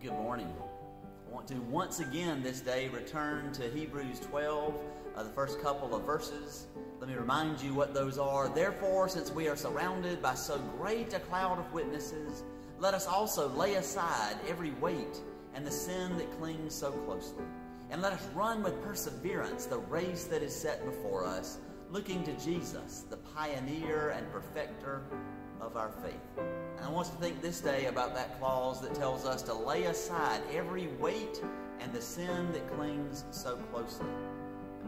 Good morning. I want to once again this day return to Hebrews 12, uh, the first couple of verses. Let me remind you what those are. Therefore, since we are surrounded by so great a cloud of witnesses, let us also lay aside every weight and the sin that clings so closely. And let us run with perseverance the race that is set before us, looking to Jesus, the pioneer and perfecter of our faith. And I want us to think this day about that clause that tells us to lay aside every weight and the sin that clings so closely.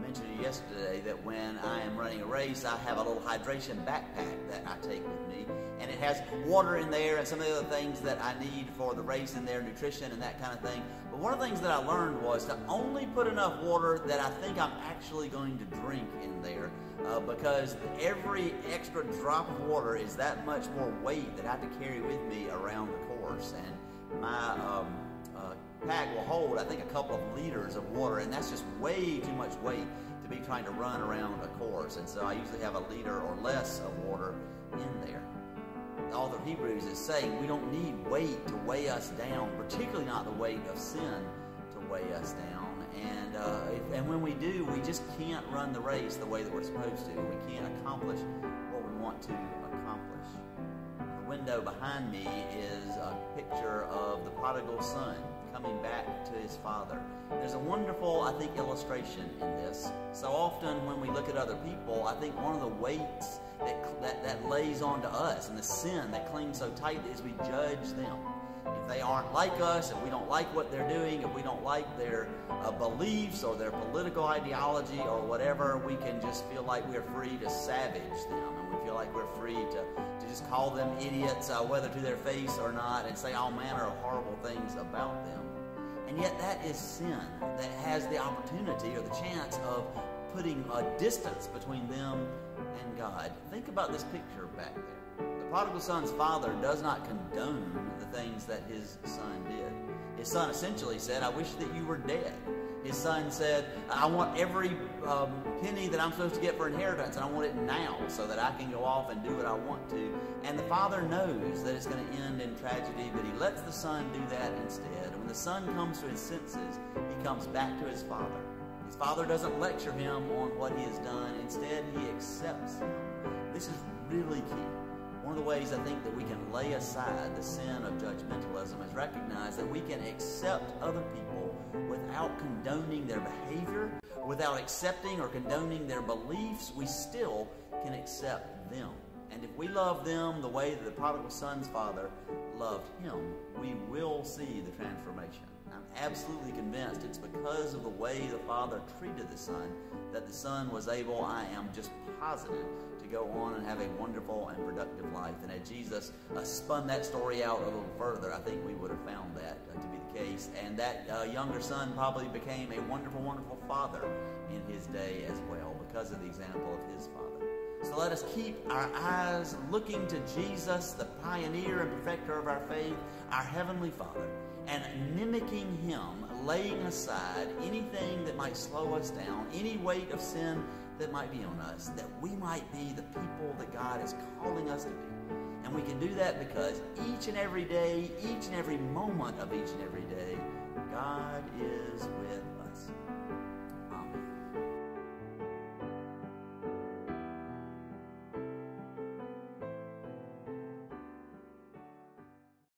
Mentioned yesterday that when I am running a race, I have a little hydration backpack that I take with me, and it has water in there and some of the other things that I need for the race in there, nutrition and that kind of thing. But one of the things that I learned was to only put enough water that I think I'm actually going to drink in there uh, because every extra drop of water is that much more weight that I have to carry with me around the course. And my um, uh, pack will hold, I think, a couple of liters of water, and that's just way too much weight to be trying to run around a course. And so I usually have a liter or less of water in there. The author of Hebrews is saying we don't need weight to weigh us down, particularly not the weight of sin to weigh us down. And, uh, if, and when we do, we just can't run the race the way that we're supposed to. We can't accomplish what we want to window behind me is a picture of the prodigal son coming back to his father. There's a wonderful, I think, illustration in this. So often when we look at other people, I think one of the weights that, that, that lays onto us and the sin that clings so tight is we judge them if they aren't like us, if we don't like what they're doing, if we don't like their uh, beliefs or their political ideology or whatever, we can just feel like we're free to savage them. And we feel like we're free to, to just call them idiots, uh, whether to their face or not, and say all manner of horrible things about them. And yet, that is sin that has the opportunity or the chance of putting a distance between them and God. Think about this picture back there prodigal son's father does not condone the things that his son did. His son essentially said, I wish that you were dead. His son said, I want every um, penny that I'm supposed to get for inheritance, and I want it now so that I can go off and do what I want to. And the father knows that it's going to end in tragedy, but he lets the son do that instead. And when the son comes to his senses, he comes back to his father. His father doesn't lecture him on what he has done, instead, he accepts him. This is really key. One of the ways I think that we can lay aside the sin of judgmentalism is recognize that we can accept other people without condoning their behavior, without accepting or condoning their beliefs. We still can accept them. And if we love them the way that the prodigal son's father loved him, we will see the transformation. I'm absolutely convinced it's because of the way the father treated the son that the son was able, I am just positive, to go on and have a wonderful and productive life. And had Jesus uh, spun that story out a little further, I think we would have found that uh, to be the case. And that uh, younger son probably became a wonderful, wonderful father in his day as well because of the example of his father. So let us keep our eyes looking to Jesus, the pioneer and perfecter of our faith, our Heavenly Father, and mimicking Him, laying aside anything that might slow us down, any weight of sin that might be on us, that we might be the people that God is calling us to be. And we can do that because each and every day, each and every moment of each and every day, God is with us.